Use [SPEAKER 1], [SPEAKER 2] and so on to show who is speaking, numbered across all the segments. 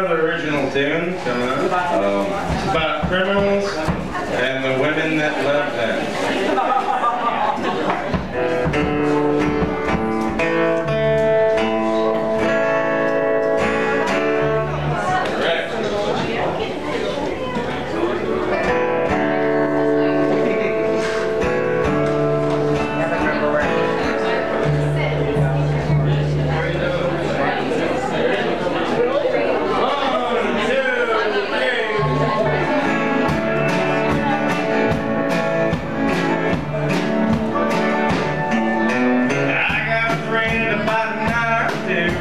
[SPEAKER 1] another original tune coming up uh, um, uh, about criminals and the women that love them.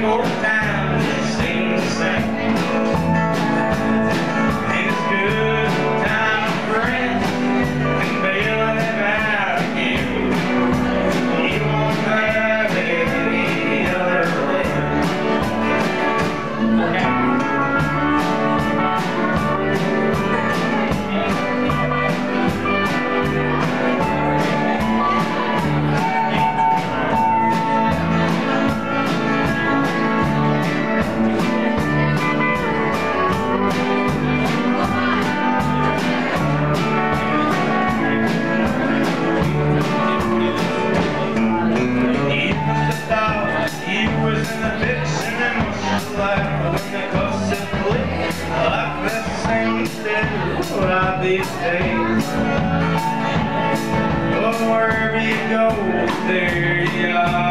[SPEAKER 1] more time. stand for these days. But wherever you go, there you are.